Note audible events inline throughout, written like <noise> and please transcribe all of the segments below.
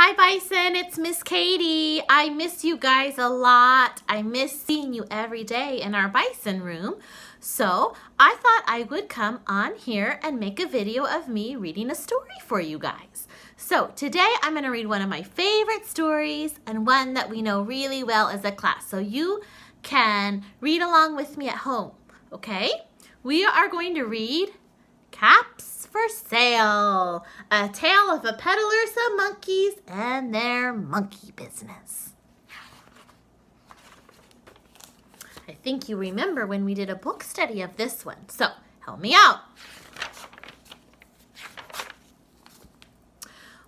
Hi Bison, it's Miss Katie. I miss you guys a lot. I miss seeing you every day in our Bison room. So I thought I would come on here and make a video of me reading a story for you guys. So today I'm going to read one of my favorite stories and one that we know really well as a class. So you can read along with me at home, okay? We are going to read Caps for Sale, a tale of a peddler, some monkeys, and their monkey business. I think you remember when we did a book study of this one, so help me out.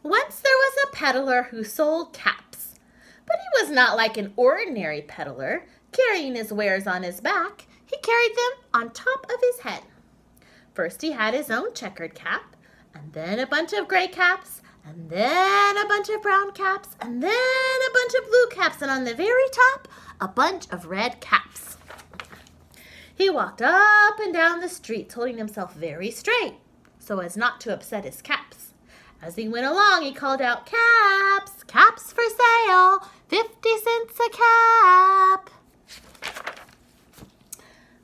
Once there was a peddler who sold caps, but he was not like an ordinary peddler, carrying his wares on his back. He carried them on top of his head. First he had his own checkered cap, and then a bunch of gray caps, and then a bunch of brown caps, and then a bunch of blue caps, and on the very top, a bunch of red caps. He walked up and down the streets, holding himself very straight, so as not to upset his caps. As he went along, he called out, Caps, caps for sale, 50 cents a cap.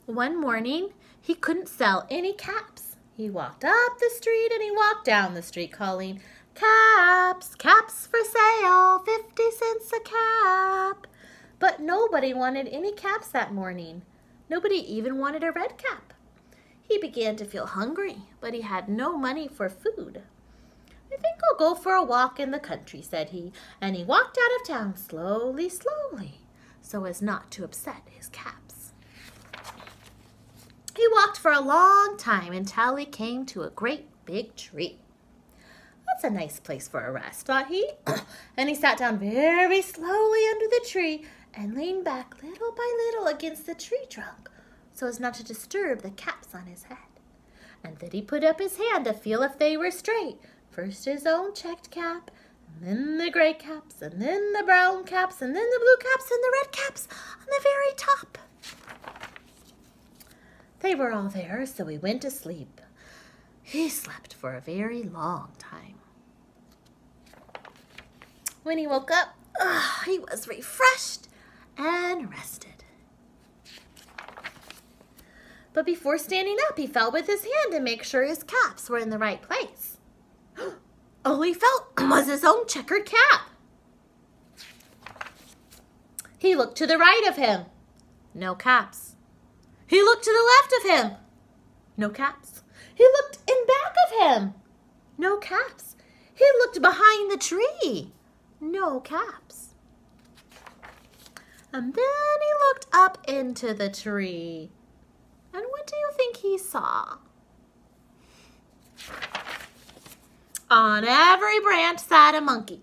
One morning, he couldn't sell any caps. He walked up the street and he walked down the street calling, Caps, caps for sale, 50 cents a cap. But nobody wanted any caps that morning. Nobody even wanted a red cap. He began to feel hungry, but he had no money for food. I think I'll go for a walk in the country, said he, and he walked out of town slowly, slowly, so as not to upset his caps. For a long time until he came to a great big tree. That's a nice place for a rest, thought he. <clears throat> and he sat down very slowly under the tree and leaned back little by little against the tree trunk so as not to disturb the caps on his head. And then he put up his hand to feel if they were straight. First his own checked cap, then the gray caps, and then the brown caps, and then the blue caps, and the red caps on the very top. They were all there, so he went to sleep. He slept for a very long time. When he woke up, oh, he was refreshed and rested. But before standing up, he felt with his hand to make sure his caps were in the right place. <gasps> All he felt <clears throat> was his own checkered cap. He looked to the right of him. No caps. He looked to the left of him. No caps. He looked in back of him. No caps. He looked behind the tree. No caps. And then he looked up into the tree. And what do you think he saw? On every branch sat a monkey.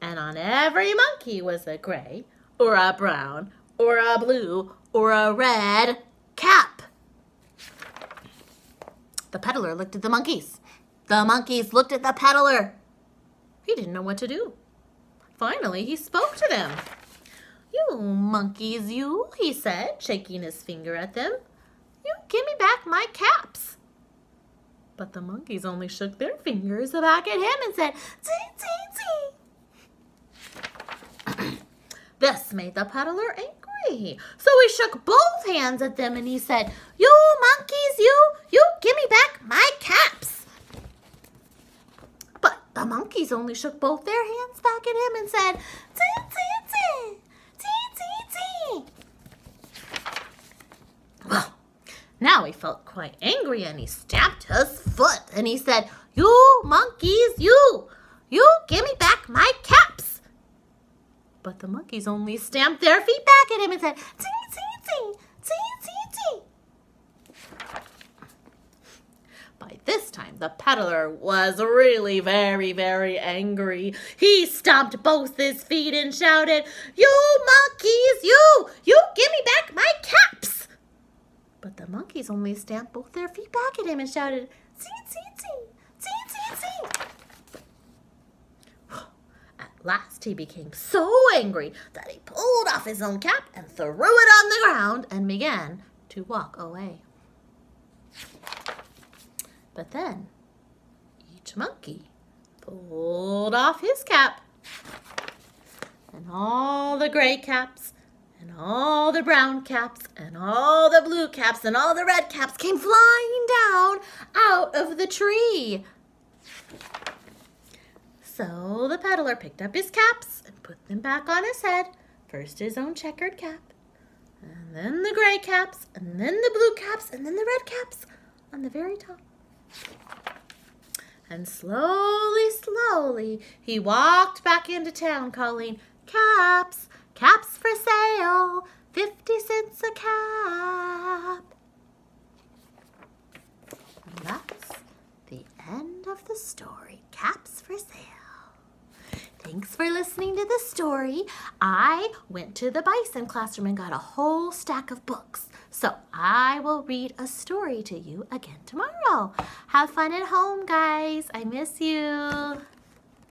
And on every monkey was a gray, or a brown, or a blue, or a red, cap. The peddler looked at the monkeys. The monkeys looked at the peddler. He didn't know what to do. Finally, he spoke to them. You monkeys, you, he said, shaking his finger at them. You give me back my caps. But the monkeys only shook their fingers back at him and said, tee, tee, tee. <clears throat> this made the peddler angry. So he shook both hands at them and he said, You monkeys, you, you give me back my caps. But the monkeys only shook both their hands back at him and said, Tee, tee, tee, tee, tee, tee. Well, now he felt quite angry and he stamped his foot and he said, You monkeys, you, you give me back my caps. But the monkeys only stamped their feet back at him and said, Ting, ting, ting, ting, ting, ting. By this time, the peddler was really very, very angry. He stomped both his feet and shouted, You monkeys, you, you give me back my caps. But the monkeys only stamped both their feet back at him and shouted, Ting, ting, ting, ting, ting, ting last he became so angry that he pulled off his own cap and threw it on the ground and began to walk away. But then each monkey pulled off his cap And all the gray caps, and all the brown caps, and all the blue caps, and all the red caps came flying down out of the tree. So the peddler picked up his caps and put them back on his head. First his own checkered cap, and then the gray caps, and then the blue caps, and then the red caps on the very top. And slowly, slowly, he walked back into town calling, Caps, caps for sale, 50 cents a cap. And that's the end of the story, Caps for Sale. Thanks for listening to the story. I went to the Bison classroom and got a whole stack of books. So I will read a story to you again tomorrow. Have fun at home, guys. I miss you.